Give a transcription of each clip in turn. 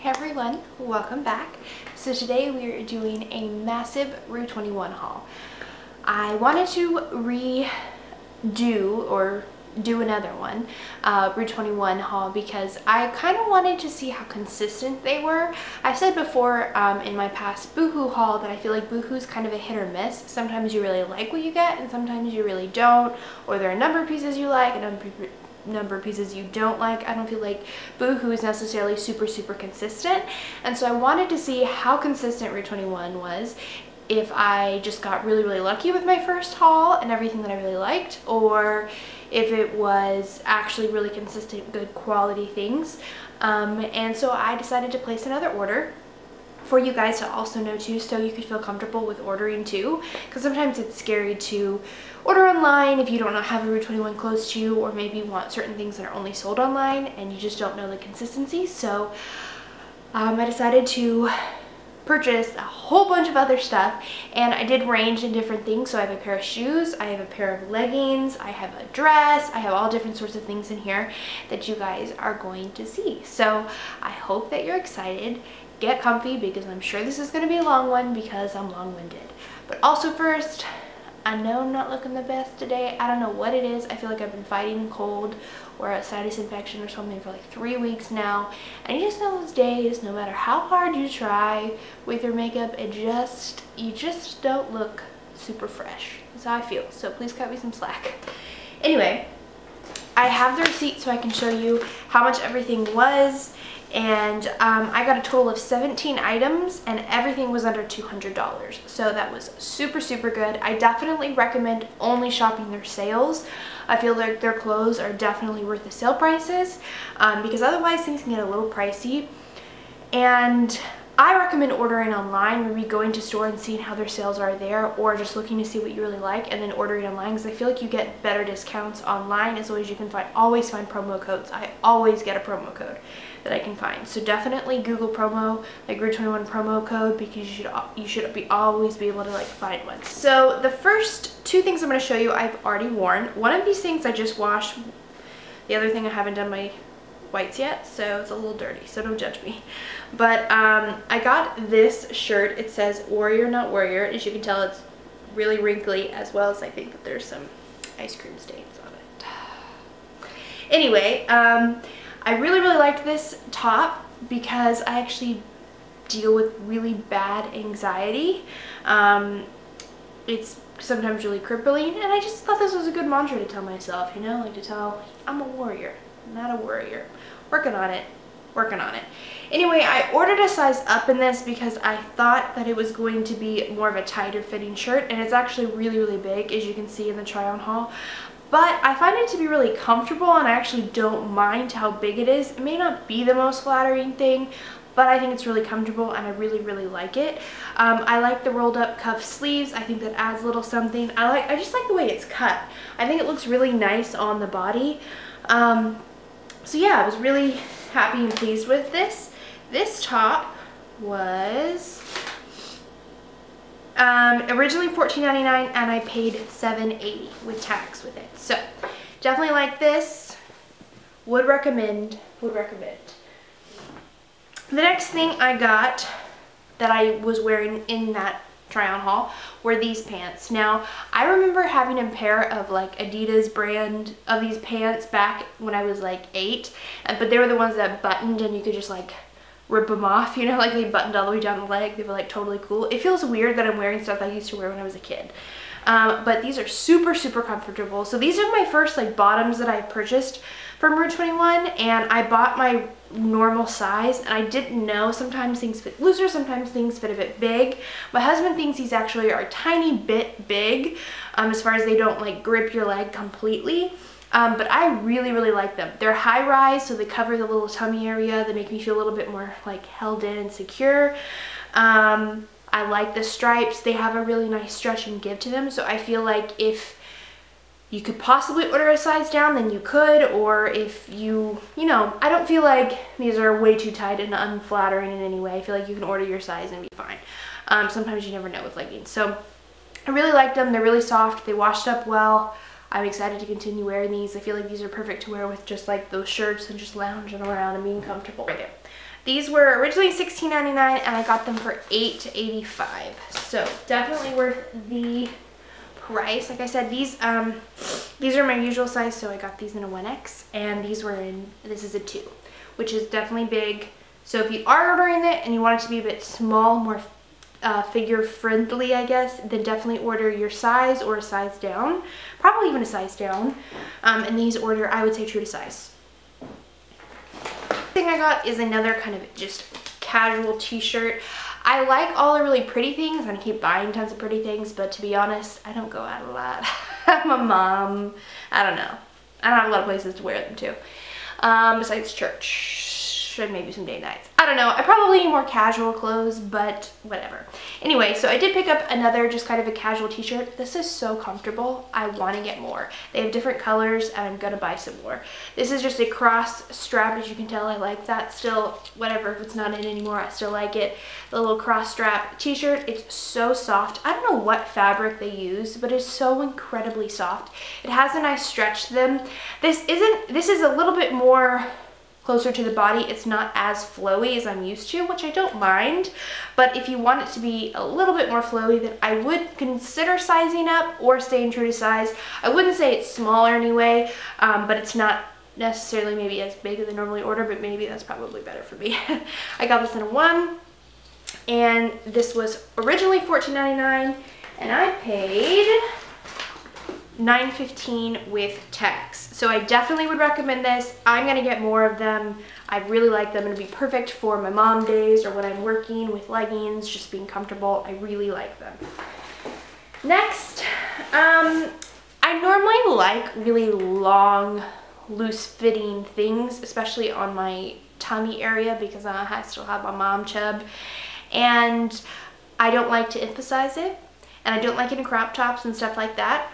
Hey everyone, welcome back. So today we are doing a massive Rue 21 haul. I wanted to redo or do another one, uh, Rue 21 haul, because I kind of wanted to see how consistent they were. I said before um, in my past Boohoo haul that I feel like Boohoo is kind of a hit or miss. Sometimes you really like what you get and sometimes you really don't, or there are a number of pieces you like and number of pieces you don't like. I don't feel like Boohoo is necessarily super, super consistent. And so I wanted to see how consistent Rue 21 was if I just got really, really lucky with my first haul and everything that I really liked, or if it was actually really consistent, good quality things. Um, and so I decided to place another order for you guys to also know too so you could feel comfortable with ordering too because sometimes it's scary to order online if you don't have a Rue 21 close to you or maybe you want certain things that are only sold online and you just don't know the consistency. So um, I decided to purchase a whole bunch of other stuff and I did range in different things. So I have a pair of shoes I have a pair of leggings I have a dress I have all different sorts of things in here that you guys are going to see. So I hope that you're excited. Get comfy because I'm sure this is going to be a long one because I'm long-winded. But also first, I know I'm not looking the best today. I don't know what it is. I feel like I've been fighting cold or a sinus infection or something for like three weeks now. And you just know those days, no matter how hard you try with your makeup, it just, you just don't look super fresh. That's how I feel. So please cut me some slack. Anyway, I have the receipt so I can show you how much everything was and um, I got a total of 17 items and everything was under $200 so that was super super good. I definitely recommend only shopping their sales. I feel like their clothes are definitely worth the sale prices um, because otherwise things can get a little pricey. And I recommend ordering online, maybe going to store and seeing how their sales are there or just looking to see what you really like and then ordering online because I feel like you get better discounts online as long as you can find always find promo codes. I always get a promo code that I can find. So definitely Google promo, like Rue 21 promo code because you should you should be always be able to like find one. So the first two things I'm going to show you I've already worn. One of these things I just washed. The other thing I haven't done my whites yet, so it's a little dirty, so don't judge me. But um, I got this shirt. It says Warrior Not Worrier. As you can tell, it's really wrinkly, as well as I think that there's some ice cream stains on it. Anyway, um, I really, really liked this top because I actually deal with really bad anxiety. Um, it's sometimes really crippling, and I just thought this was a good mantra to tell myself, you know, like to tell, I'm a warrior, not a worrier. Working on it, working on it. Anyway, I ordered a size up in this because I thought that it was going to be more of a tighter fitting shirt, and it's actually really, really big, as you can see in the try-on haul. But I find it to be really comfortable, and I actually don't mind how big it is. It may not be the most flattering thing, but I think it's really comfortable and I really, really like it. Um, I like the rolled up cuff sleeves. I think that adds a little something. I like, I just like the way it's cut. I think it looks really nice on the body. Um, so yeah, I was really happy and pleased with this. This top was um, originally $14.99 and I paid $7.80 with tax with it. So definitely like this. Would recommend, would recommend. The next thing I got that I was wearing in that try on haul were these pants. Now, I remember having a pair of like Adidas brand of these pants back when I was like eight, uh, but they were the ones that buttoned and you could just like rip them off, you know, like they buttoned all the way down the leg. They were like totally cool. It feels weird that I'm wearing stuff I used to wear when I was a kid. Um, but these are super, super comfortable. So these are my first like bottoms that I purchased from Rue 21 and I bought my normal size and I didn't know sometimes things fit looser sometimes things fit a bit big. My husband thinks these actually are a tiny bit big um, as far as they don't like grip your leg completely. Um, but I really really like them. They're high rise so they cover the little tummy area. They make me feel a little bit more like held in and secure. Um, I like the stripes they have a really nice stretch and give to them so I feel like if you could possibly order a size down, then you could, or if you, you know, I don't feel like these are way too tight and unflattering in any way. I feel like you can order your size and be fine. Um, sometimes you never know with leggings. So I really like them. They're really soft. They washed up well. I'm excited to continue wearing these. I feel like these are perfect to wear with just like those shirts and just lounging around and being comfortable. Right there. These were originally $16.99 and I got them for $8.85. So definitely worth the price. Like I said, these um, these are my usual size, so I got these in a 1X, and these were in, this is a 2, which is definitely big. So if you are ordering it and you want it to be a bit small, more uh, figure friendly, I guess, then definitely order your size or a size down, probably even a size down. Um, and these order, I would say true to size. Thing I got is another kind of just casual t-shirt. I like all the really pretty things and I keep buying tons of pretty things, but to be honest, I don't go out a lot. I'm a mom. I don't know. I don't have a lot of places to wear them to. Um, besides church and maybe some day nights. I don't know. I probably need more casual clothes, but whatever. Anyway, so I did pick up another just kind of a casual t-shirt. This is so comfortable. I want to get more. They have different colors and I'm going to buy some more. This is just a cross strap. As you can tell, I like that still. Whatever, if it's not in anymore, I still like it. The little cross strap t-shirt. It's so soft. I don't know what fabric they use, but it's so incredibly soft. It has a nice stretch to them. This isn't, this is a little bit more closer to the body. It's not as flowy as I'm used to, which I don't mind. But if you want it to be a little bit more flowy, then I would consider sizing up or staying true to size. I wouldn't say it's smaller anyway, um, but it's not necessarily maybe as big as I normally order, but maybe that's probably better for me. I got this in a one, and this was originally $14.99, and I paid 9.15 with tax. So I definitely would recommend this. I'm gonna get more of them. I really like them. It'll be perfect for my mom days or when I'm working with leggings, just being comfortable. I really like them. Next, um, I normally like really long, loose fitting things, especially on my tummy area because I still have my mom chub. And I don't like to emphasize it. And I don't like it in crop tops and stuff like that.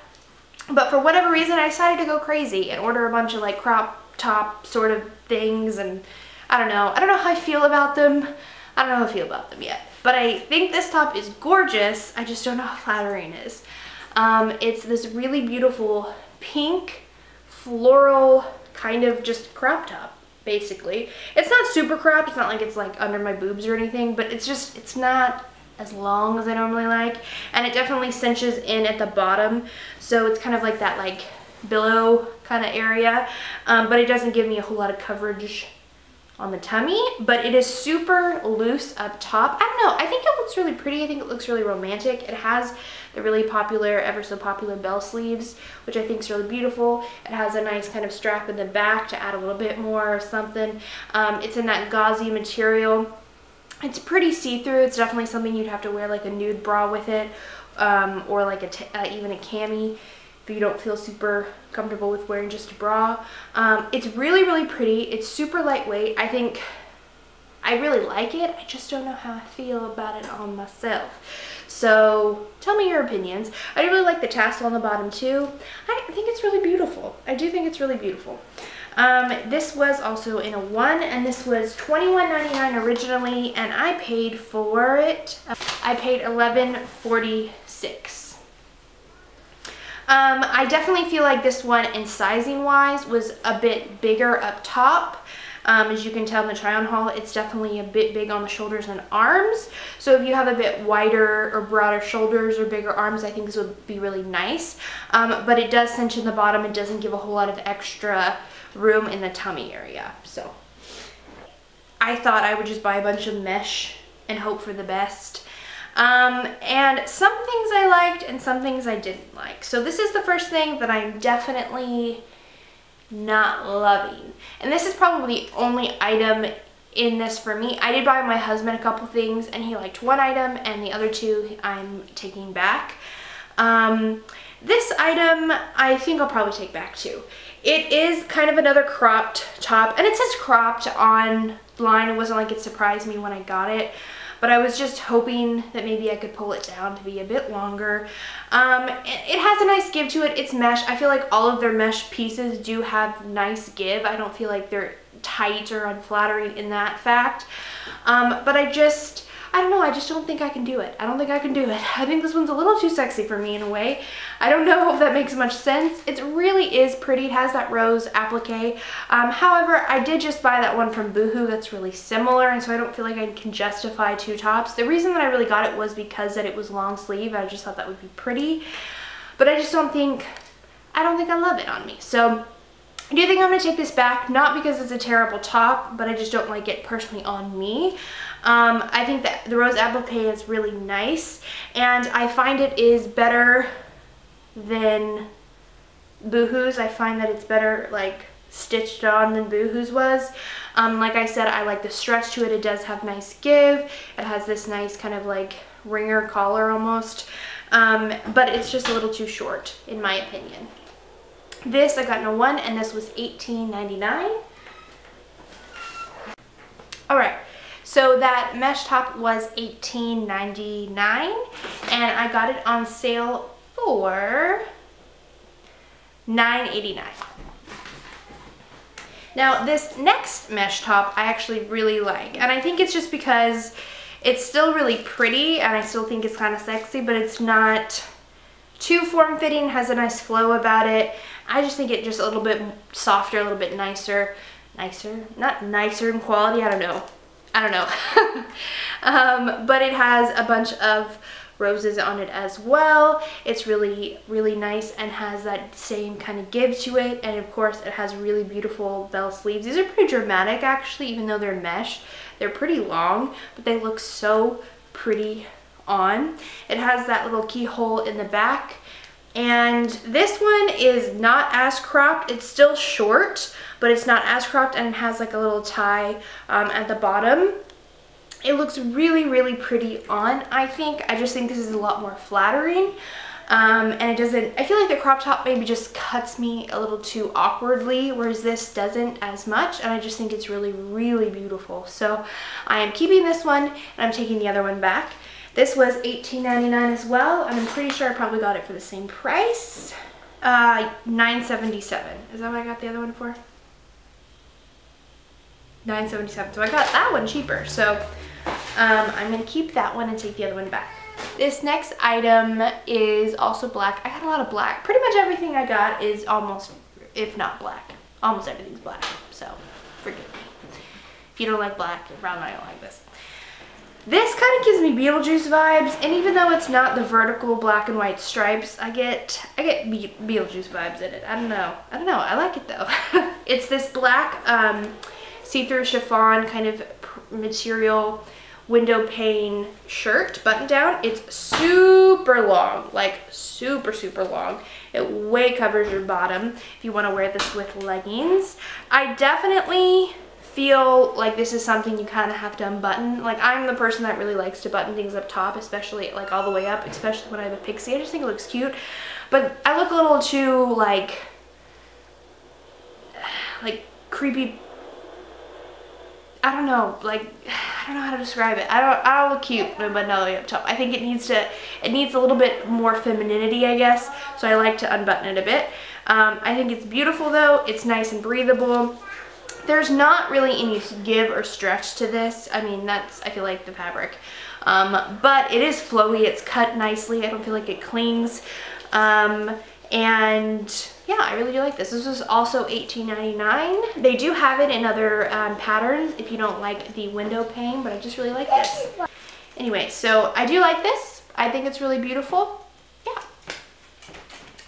But for whatever reason, I decided to go crazy and order a bunch of like crop top sort of things and I don't know. I don't know how I feel about them. I don't know how I feel about them yet. But I think this top is gorgeous. I just don't know how flattering it is. Um, it's this really beautiful pink floral kind of just crop top basically. It's not super cropped. It's not like it's like under my boobs or anything, but it's just, it's not as long as I normally like. And it definitely cinches in at the bottom. So it's kind of like that like billow kind of area. Um, but it doesn't give me a whole lot of coverage on the tummy, but it is super loose up top. I don't know, I think it looks really pretty. I think it looks really romantic. It has the really popular, ever so popular bell sleeves, which I think is really beautiful. It has a nice kind of strap in the back to add a little bit more or something. Um, it's in that gauzy material. It's pretty see-through. It's definitely something you'd have to wear like a nude bra with it um, or like a uh, even a cami if you don't feel super comfortable with wearing just a bra. Um, it's really, really pretty. It's super lightweight. I think I really like it. I just don't know how I feel about it on myself. So tell me your opinions. I really like the tassel on the bottom too. I think it's really beautiful. I do think it's really beautiful. Um, this was also in a one and this was $21.99 originally and I paid for it, I paid $11.46. Um, I definitely feel like this one in sizing wise was a bit bigger up top. Um, as you can tell in the try on haul, it's definitely a bit big on the shoulders and arms. So if you have a bit wider or broader shoulders or bigger arms, I think this would be really nice. Um, but it does cinch in the bottom. It doesn't give a whole lot of extra room in the tummy area. So I thought I would just buy a bunch of mesh and hope for the best. Um, and some things I liked and some things I didn't like. So this is the first thing that I'm definitely not loving. And this is probably the only item in this for me. I did buy my husband a couple things and he liked one item and the other two I'm taking back. Um, this item I think I'll probably take back too. It is kind of another cropped top and it says cropped on line. It wasn't like it surprised me when I got it but I was just hoping that maybe I could pull it down to be a bit longer. Um, it, has a nice give to it. It's mesh. I feel like all of their mesh pieces do have nice give. I don't feel like they're tight or unflattering in that fact. Um, but I just, I don't know, I just don't think I can do it. I don't think I can do it. I think this one's a little too sexy for me in a way. I don't know if that makes much sense. It really is pretty. It has that rose applique. Um, however, I did just buy that one from Boohoo that's really similar and so I don't feel like I can justify two tops. The reason that I really got it was because that it was long sleeve. I just thought that would be pretty. But I just don't think, I don't think I love it on me. So I do think I'm going to take this back, not because it's a terrible top, but I just don't like it personally on me. Um, I think that the Rose Applique is really nice, and I find it is better than Boohoo's. I find that it's better, like, stitched on than Boohoo's was. Um, like I said, I like the stretch to it. It does have nice give. It has this nice kind of, like, ringer collar almost. Um, but it's just a little too short, in my opinion. This I got in a one, and this was $18.99. All right, so that mesh top was $18.99 and I got it on sale for $9.89. Now this next mesh top I actually really like and I think it's just because it's still really pretty and I still think it's kind of sexy but it's not too form-fitting, has a nice flow about it. I just think it just a little bit softer, a little bit nicer. Nicer? Not nicer in quality, I don't know. I don't know. um, but it has a bunch of roses on it as well. It's really, really nice and has that same kind of give to it. And of course, it has really beautiful bell sleeves. These are pretty dramatic actually, even though they're mesh. They're pretty long, but they look so pretty on. It has that little keyhole in the back. And this one is not as cropped. It's still short, but it's not as cropped and it has like a little tie um, at the bottom. It looks really, really pretty on, I think. I just think this is a lot more flattering. Um, and it doesn't, I feel like the crop top maybe just cuts me a little too awkwardly, whereas this doesn't as much, and I just think it's really, really beautiful. So I am keeping this one, and I'm taking the other one back. This was $18.99 as well, and I'm pretty sure I probably got it for the same price. Uh, $9.77. Is that what I got the other one for? 9.77. So I got that one cheaper. So um, I'm going to keep that one and take the other one back. This next item is also black. I got a lot of black. Pretty much everything I got is almost, if not black. Almost everything's black. So forgive me. If you don't like black, you're probably not going to like this. This kind of gives me Beetlejuice vibes, and even though it's not the vertical black and white stripes, I get I get Be Beetlejuice vibes in it. I don't know. I don't know. I like it though. it's this black um, see-through chiffon kind of material window pane shirt button down. It's super long, like super, super long. It way covers your bottom if you want to wear this with leggings. I definitely feel like this is something you kind of have to unbutton. Like I'm the person that really likes to button things up top, especially like all the way up, especially when I have a pixie. I just think it looks cute. But I look a little too like, like creepy I don't know, like, I don't know how to describe it. I don't, I don't look cute no way up top. I think it needs to, it needs a little bit more femininity, I guess. So I like to unbutton it a bit. Um, I think it's beautiful though. It's nice and breathable. There's not really any give or stretch to this. I mean, that's, I feel like the fabric. Um, but it is flowy. It's cut nicely. I don't feel like it clings. Um, and yeah, I really do like this. This is also $18.99. They do have it in other um, patterns if you don't like the window pane, but I just really like this. Anyway, so I do like this. I think it's really beautiful. Yeah.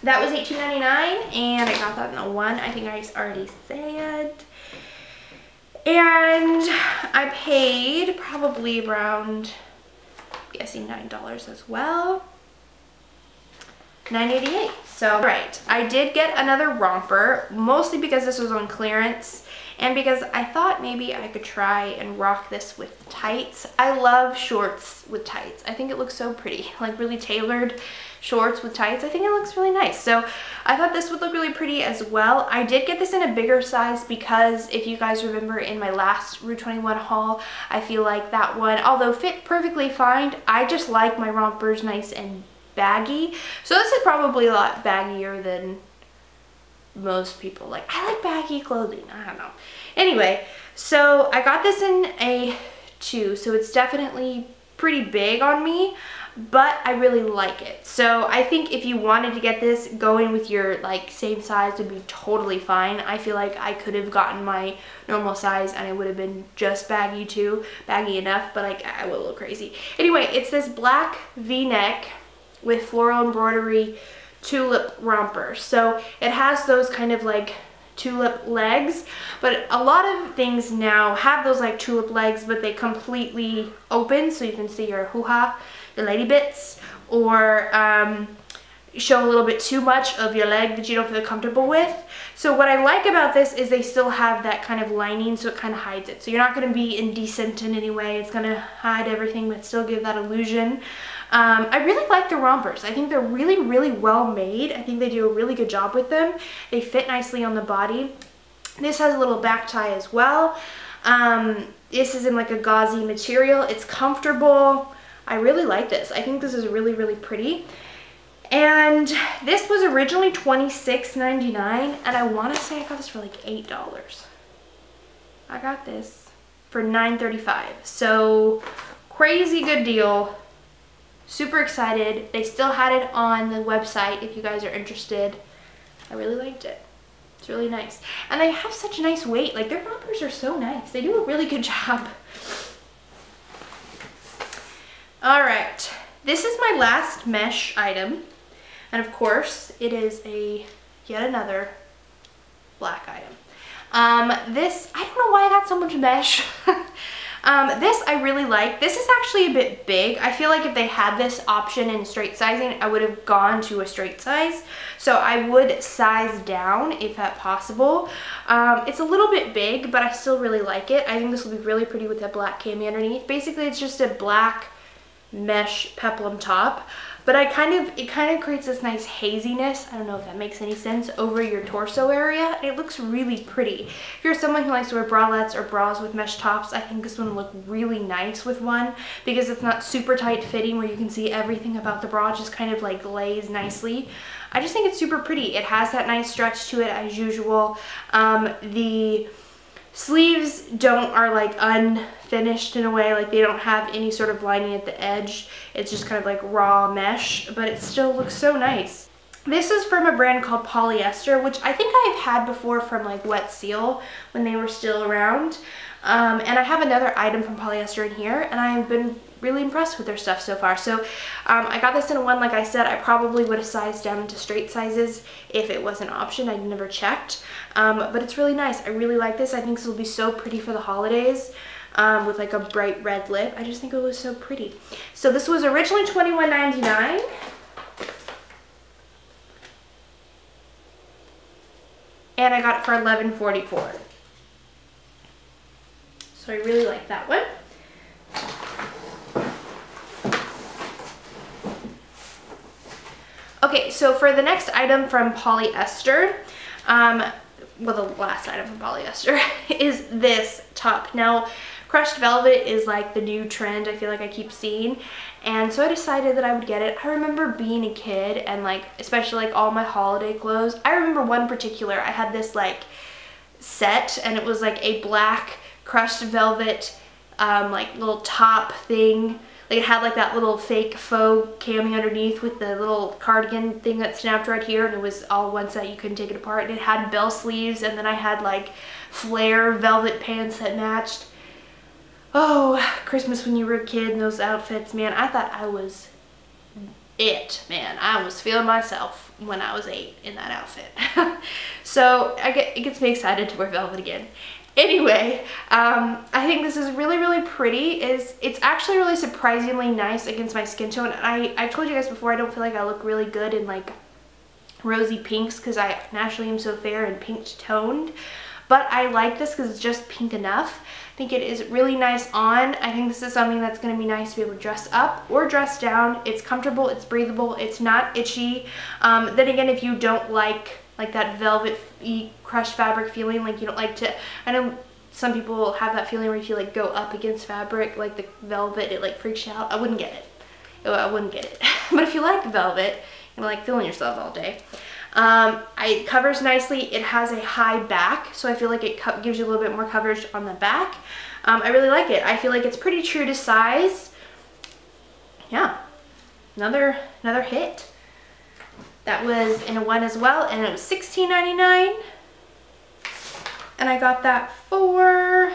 That was $18.99 and I got that in a one. I think I already said. And I paid probably around, I'm guessing $9 as well. 988 so right I did get another romper mostly because this was on clearance and because I thought maybe I could try and rock this with tights. I love shorts with tights. I think it looks so pretty like really tailored shorts with tights I think it looks really nice so I thought this would look really pretty as well I did get this in a bigger size because if you guys remember in my last Rue 21 haul I feel like that one although fit perfectly fine I just like my rompers nice and baggy. So this is probably a lot baggier than most people. Like, I like baggy clothing. I don't know. Anyway, so I got this in a two, so it's definitely pretty big on me but I really like it. So I think if you wanted to get this, going with your like same size would be totally fine. I feel like I could have gotten my normal size and it would have been just baggy too, baggy enough, but like I went a little crazy. Anyway, it's this black v-neck with floral embroidery tulip romper. So it has those kind of like tulip legs but a lot of things now have those like tulip legs but they completely open so you can see your hoo-ha the lady bits or um, show a little bit too much of your leg that you don't feel comfortable with. So what I like about this is they still have that kind of lining so it kind of hides it. So you're not going to be indecent in any way. It's going to hide everything but still give that illusion. Um, I really like the rompers. I think they're really, really well made. I think they do a really good job with them. They fit nicely on the body. This has a little back tie as well. Um, this is in like a gauzy material. It's comfortable. I really like this. I think this is really, really pretty. And this was originally $26.99 and I want to say I got this for like $8. I got this for $9.35. So crazy good deal. Super excited. They still had it on the website if you guys are interested. I really liked it. It's really nice. And they have such a nice weight. Like their rompers are so nice. They do a really good job. All right, this is my last mesh item. And of course, it is a yet another black item. Um, this, I don't know why I got so much mesh. um, this I really like. This is actually a bit big. I feel like if they had this option in straight sizing, I would have gone to a straight size. So I would size down if that possible. Um, it's a little bit big, but I still really like it. I think this will be really pretty with that black cami underneath. Basically, it's just a black mesh peplum top but I kind of, it kind of creates this nice haziness, I don't know if that makes any sense, over your torso area. It looks really pretty. If you're someone who likes to wear bralettes or bras with mesh tops, I think this one look really nice with one because it's not super tight fitting where you can see everything about the bra just kind of like lays nicely. I just think it's super pretty. It has that nice stretch to it as usual. Um, the Sleeves don't are like unfinished in a way, like they don't have any sort of lining at the edge. It's just kind of like raw mesh, but it still looks so nice. This is from a brand called Polyester, which I think I've had before from like Wet Seal when they were still around. Um, and I have another item from Polyester in here, and I've been really impressed with their stuff so far. So um, I got this in a one, like I said, I probably would have sized down to straight sizes if it was an option. I never checked, um, but it's really nice. I really like this. I think this will be so pretty for the holidays. Um, with like a bright red lip. I just think it was so pretty. So this was originally $21.99. And I got it for $11.44. So I really like that one. Okay, so for the next item from Polyester, um, well the last item from Polyester, is this top. Now, crushed velvet is like the new trend I feel like I keep seeing and so I decided that I would get it. I remember being a kid and like especially like all my holiday clothes. I remember one particular I had this like set and it was like a black crushed velvet um, like little top thing like it had like that little fake faux cami underneath with the little cardigan thing that snapped right here and it was all one set, you couldn't take it apart. And it had bell sleeves and then I had like flare velvet pants that matched. Oh, Christmas when you were a kid and those outfits, man, I thought I was it, man. I was feeling myself when I was eight in that outfit. so I get, it gets me excited to wear velvet again. Anyway, um, I think this is really, really pretty. Is It's actually really surprisingly nice against my skin tone. I, I've told you guys before, I don't feel like I look really good in like rosy pinks because I naturally am so fair and pink toned. But I like this because it's just pink enough. I think it is really nice on. I think this is something that's going to be nice to be able to dress up or dress down. It's comfortable, it's breathable, it's not itchy. Um, then again, if you don't like like that velvet crushed fabric feeling like you don't like to I know some people have that feeling where if you like go up against fabric like the velvet it like freaks you out. I wouldn't get it. I wouldn't get it. But if you like velvet you like feeling yourself all day. Um, it covers nicely. It has a high back so I feel like it gives you a little bit more coverage on the back. Um, I really like it. I feel like it's pretty true to size. Yeah, another another hit. That was in a one as well, and it was $16.99. And I got that for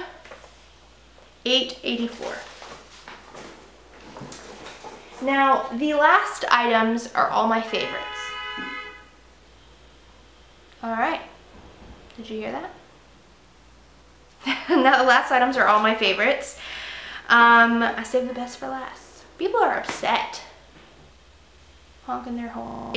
$8.84. Now, the last items are all my favorites. All right. Did you hear that? now the last items are all my favorites. Um, I saved the best for last. People are upset. Honking their horn.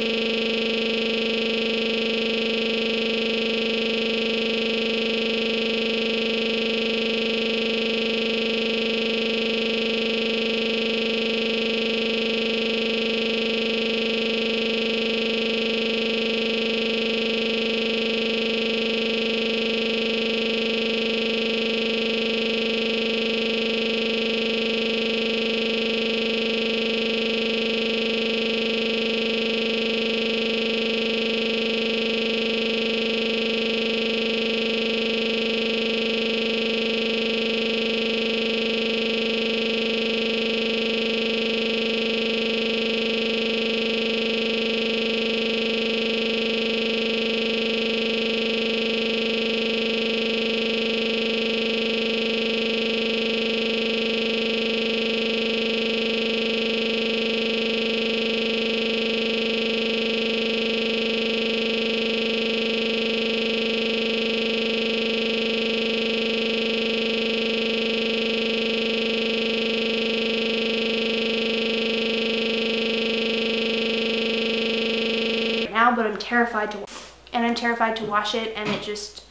Terrified to and I'm terrified to wash it and it just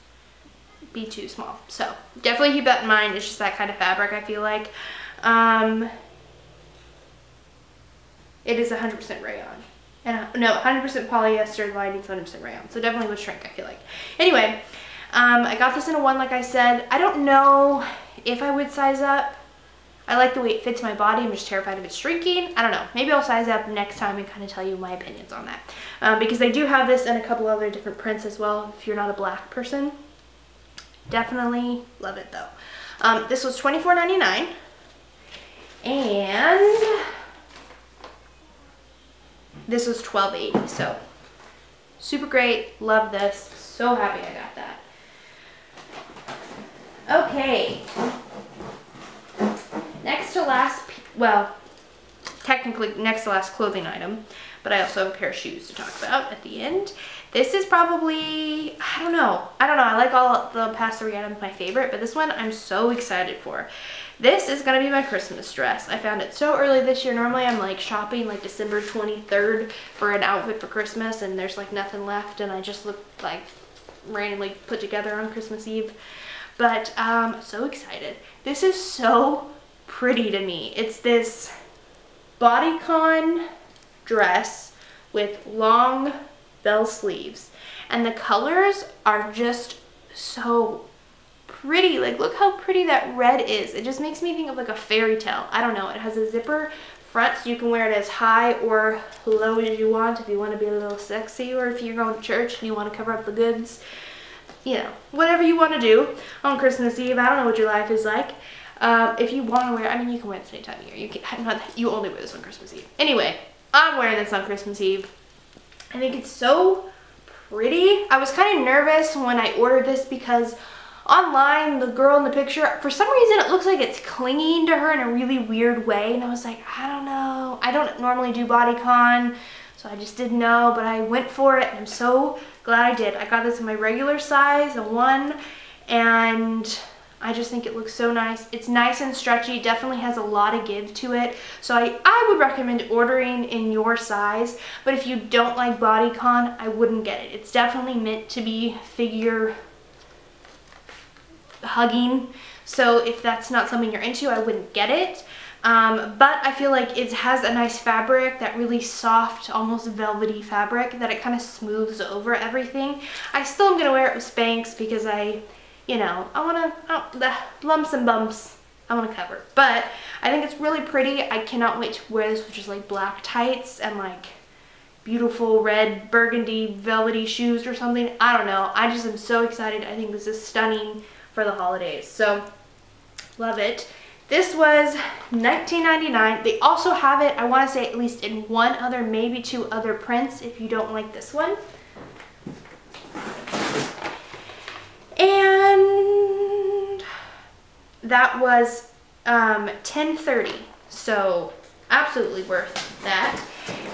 be too small. So definitely keep that in mind. It's just that kind of fabric, I feel like. Um, it is 100% rayon. And uh, no, 100% polyester, lining, 100% rayon. So definitely would shrink, I feel like. Anyway, um, I got this in a one, like I said. I don't know if I would size up. I like the way it fits my body. I'm just terrified of it shrinking. I don't know. Maybe I'll size up next time and kind of tell you my opinions on that. Um, because I do have this in a couple other different prints as well if you're not a black person. Definitely love it though. Um, this was $24.99 and this was $12.80 so super great. Love this. So happy I got that. Okay next to last, well, technically next to last clothing item, but I also have a pair of shoes to talk about at the end. This is probably, I don't know, I don't know, I like all the past three items my favorite, but this one I'm so excited for. This is gonna be my Christmas dress. I found it so early this year. Normally I'm like shopping like December 23rd for an outfit for Christmas and there's like nothing left and I just look like randomly put together on Christmas Eve. But um, so excited. This is so pretty to me. It's this bodycon dress with long bell sleeves. And the colors are just so pretty. Like look how pretty that red is. It just makes me think of like a fairy tale. I don't know. It has a zipper front so you can wear it as high or low as you want if you want to be a little sexy or if you're going to church and you want to cover up the goods. You know whatever you want to do on Christmas Eve. I don't know what your life is like um, if you want to wear, I mean, you can wear this any time of year. You can not. You only wear this on Christmas Eve. Anyway, I'm wearing this on Christmas Eve. I think it's so pretty. I was kind of nervous when I ordered this because online, the girl in the picture, for some reason, it looks like it's clinging to her in a really weird way. And I was like, I don't know. I don't normally do bodycon, so I just didn't know. But I went for it, and I'm so glad I did. I got this in my regular size, a one, and I just think it looks so nice. It's nice and stretchy, definitely has a lot of give to it. So I, I would recommend ordering in your size, but if you don't like bodycon, I wouldn't get it. It's definitely meant to be figure hugging. So if that's not something you're into, I wouldn't get it. Um, but I feel like it has a nice fabric, that really soft, almost velvety fabric that it kind of smooths over everything. I still am going to wear it with Spanx because I you know, I want to, oh, the lumps and bumps, I want to cover. But I think it's really pretty. I cannot wait to wear this with just like black tights and like beautiful red burgundy velvety shoes or something. I don't know. I just am so excited. I think this is stunning for the holidays. So love it. This was $19.99. They also have it, I want to say at least in one other, maybe two other prints if you don't like this one. And that was um, 10.30. So absolutely worth that.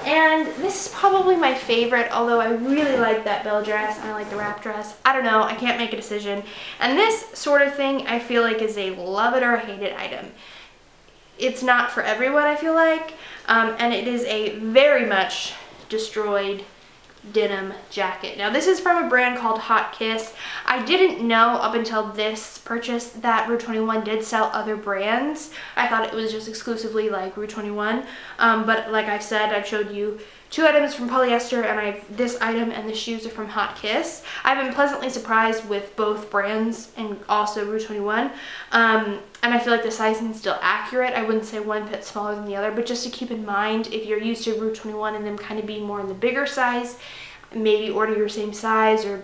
And this is probably my favorite, although I really like that bell dress. I like the wrap dress. I don't know. I can't make a decision. And this sort of thing I feel like is a love it or hate it item. It's not for everyone, I feel like. Um, and it is a very much destroyed denim jacket. Now this is from a brand called Hot Kiss. I didn't know up until this purchase that Rue 21 did sell other brands. I thought it was just exclusively like Rue 21. Um, but like I said, I've showed you two items from polyester and I've this item and the shoes are from Hot Kiss. I've been pleasantly surprised with both brands and also Rue 21. Um, and I feel like the sizing is still accurate. I wouldn't say one fits smaller than the other, but just to keep in mind, if you're used to Rue 21 and them kind of being more in the bigger size, maybe order your same size or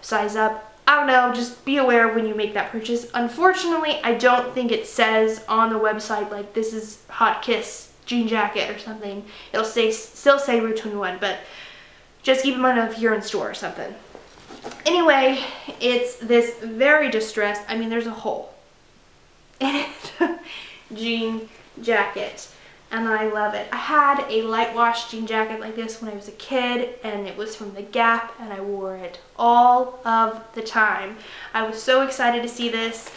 size up. I don't know, just be aware when you make that purchase. Unfortunately, I don't think it says on the website like this is Hot Kiss jean jacket or something. It'll say still say Rue 21, but just keep in mind if you're in store or something. Anyway, it's this very distressed, I mean there's a hole in it, jean jacket and I love it. I had a light wash jean jacket like this when I was a kid and it was from The Gap and I wore it all of the time. I was so excited to see this.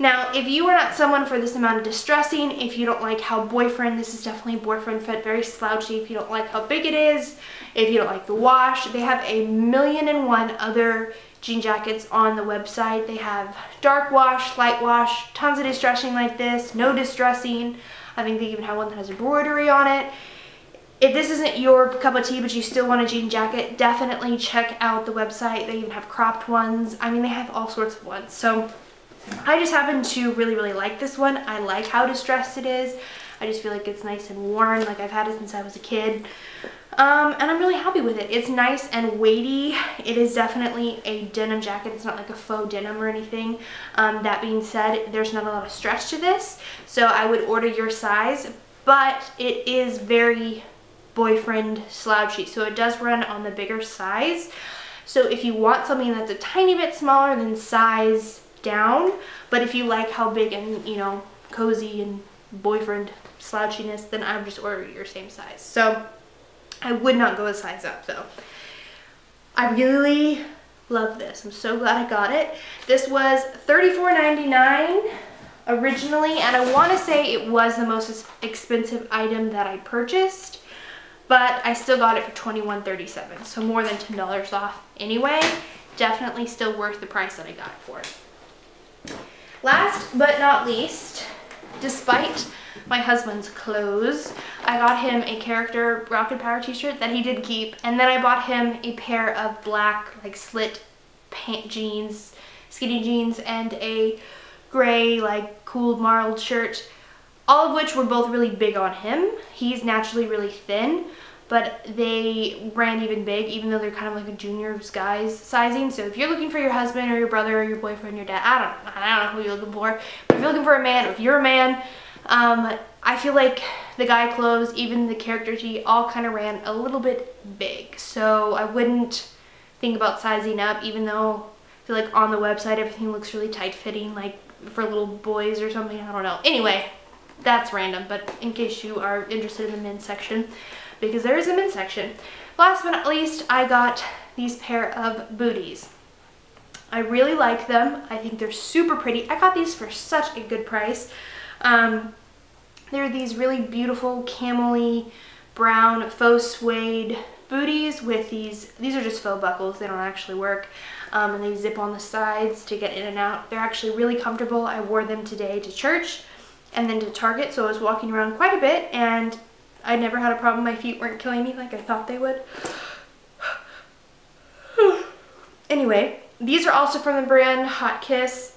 Now, if you are not someone for this amount of distressing, if you don't like how boyfriend, this is definitely boyfriend fit, very slouchy, if you don't like how big it is, if you don't like the wash, they have a million and one other jean jackets on the website. They have dark wash, light wash, tons of distressing like this, no distressing. I think they even have one that has embroidery on it. If this isn't your cup of tea, but you still want a jean jacket, definitely check out the website. They even have cropped ones. I mean, they have all sorts of ones. So I just happen to really, really like this one. I like how distressed it is. I just feel like it's nice and worn, like I've had it since I was a kid. Um, and I'm really happy with it. It's nice and weighty. It is definitely a denim jacket. It's not like a faux denim or anything. Um, that being said, there's not a lot of stretch to this, so I would order your size, but it is very boyfriend slouchy, so it does run on the bigger size. So if you want something that's a tiny bit smaller than size down, but if you like how big and, you know, cozy and boyfriend slouchiness, then I would just order your same size. So I would not go a size up though. I really love this. I'm so glad I got it. This was $34.99 originally and I want to say it was the most expensive item that I purchased but I still got it for $21.37 so more than $10 off anyway definitely still worth the price that I got it for. Last but not least despite my husband's clothes. I got him a character Rocket Power t-shirt that he did keep. And then I bought him a pair of black like slit pant jeans, skinny jeans, and a gray like cool marled shirt. All of which were both really big on him. He's naturally really thin but they ran even big even though they're kind of like a junior guy's sizing. So if you're looking for your husband or your brother or your boyfriend, or your dad, I don't, I don't know who you're looking for, but if you're looking for a man, if you're a man, um, I feel like the guy clothes, even the character tee, all kind of ran a little bit big. So I wouldn't think about sizing up, even though I feel like on the website everything looks really tight fitting, like for little boys or something, I don't know. Anyway, that's random, but in case you are interested in the men's section, because there is a men's section. Last but not least, I got these pair of booties. I really like them. I think they're super pretty. I got these for such a good price. Um, they're these really beautiful camely brown faux suede booties with these, these are just faux buckles, they don't actually work. Um, and they zip on the sides to get in and out. They're actually really comfortable. I wore them today to church and then to Target, so I was walking around quite a bit and I never had a problem. My feet weren't killing me like I thought they would. anyway, these are also from the brand Hot Kiss.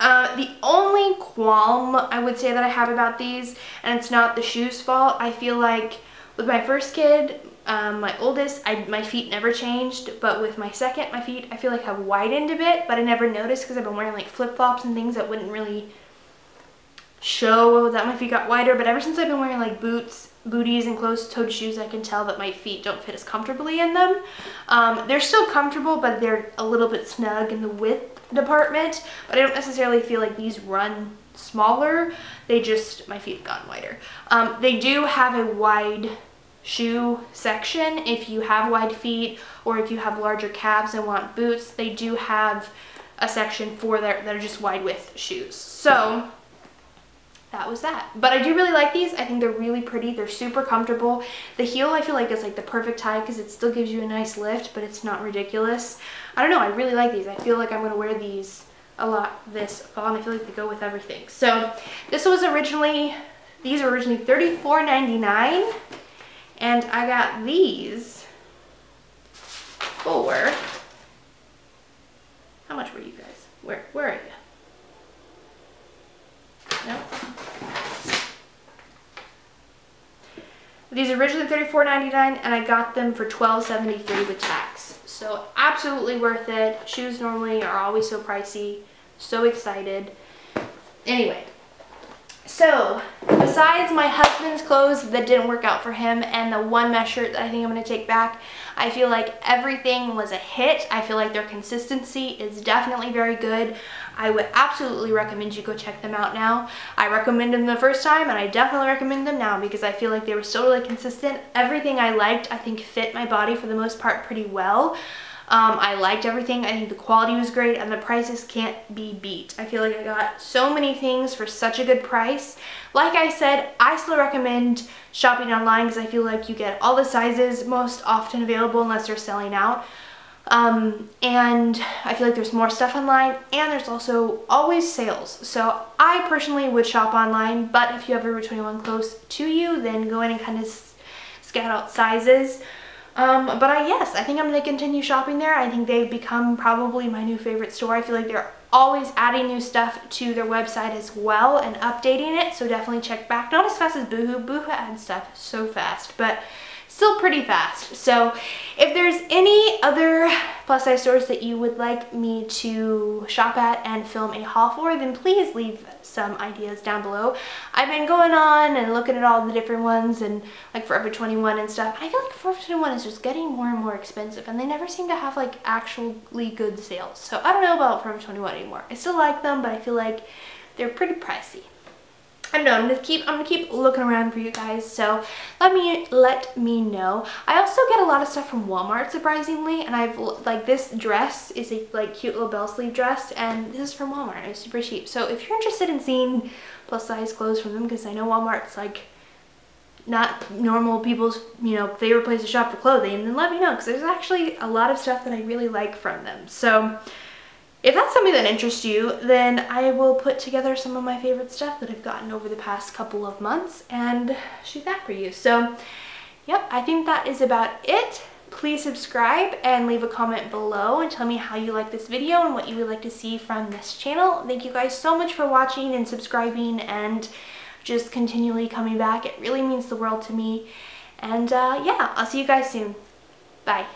Uh, the only qualm I would say that I have about these, and it's not the shoes fault, I feel like with my first kid, um, my oldest, I, my feet never changed, but with my second, my feet I feel like have widened a bit, but I never noticed because I've been wearing like flip-flops and things that wouldn't really show that my feet got wider, but ever since I've been wearing like boots, booties, and closed-toed shoes, I can tell that my feet don't fit as comfortably in them. Um, they're still comfortable, but they're a little bit snug in the width department, but I don't necessarily feel like these run smaller. They just, my feet have gotten wider. Um, they do have a wide shoe section if you have wide feet or if you have larger calves and want boots they do have a section for that that are just wide width shoes so was that. But I do really like these. I think they're really pretty. They're super comfortable. The heel I feel like is like the perfect height because it still gives you a nice lift but it's not ridiculous. I don't know. I really like these. I feel like I'm gonna wear these a lot this fall and I feel like they go with everything. So this was originally these were originally $34.99 and I got these for, how much were you guys? Where, where are you? No. These originally $34.99 and I got them for $12.73 with tax. So absolutely worth it. Shoes normally are always so pricey. So excited. Anyway, so, besides my husband's clothes that didn't work out for him and the one mesh shirt that I think I'm going to take back, I feel like everything was a hit. I feel like their consistency is definitely very good. I would absolutely recommend you go check them out now. I recommend them the first time and I definitely recommend them now because I feel like they were so really consistent. Everything I liked I think fit my body for the most part pretty well. Um, I liked everything. I think the quality was great and the prices can't be beat. I feel like I got so many things for such a good price. Like I said, I still recommend shopping online because I feel like you get all the sizes most often available unless they're selling out. Um, and I feel like there's more stuff online and there's also always sales. So I personally would shop online, but if you have a Rue 21 close to you, then go in and kind of scout out sizes. Um, but I, yes, I think I'm going to continue shopping there. I think they've become probably my new favorite store. I feel like they're always adding new stuff to their website as well and updating it. So definitely check back. Not as fast as Boohoo. Boohoo adds stuff so fast, but still pretty fast. So if there's any other plus size stores that you would like me to shop at and film a haul for, then please leave some ideas down below. I've been going on and looking at all the different ones and like Forever 21 and stuff. I feel like Forever 21 is just getting more and more expensive and they never seem to have like actually good sales. So I don't know about Forever 21 anymore. I still like them, but I feel like they're pretty pricey. I don't know, I'm gonna keep I'm gonna keep looking around for you guys. So let me let me know. I also get a lot of stuff from Walmart surprisingly, and I've like this dress is a like cute little bell sleeve dress, and this is from Walmart. It's super cheap. So if you're interested in seeing plus size clothes from them, because I know Walmart's like not normal people's you know favorite place to shop for clothing, then let me know because there's actually a lot of stuff that I really like from them. So if that's something that interests you, then I will put together some of my favorite stuff that I've gotten over the past couple of months and shoot that for you. So, yep, I think that is about it. Please subscribe and leave a comment below and tell me how you like this video and what you would like to see from this channel. Thank you guys so much for watching and subscribing and just continually coming back. It really means the world to me. And uh, yeah, I'll see you guys soon. Bye.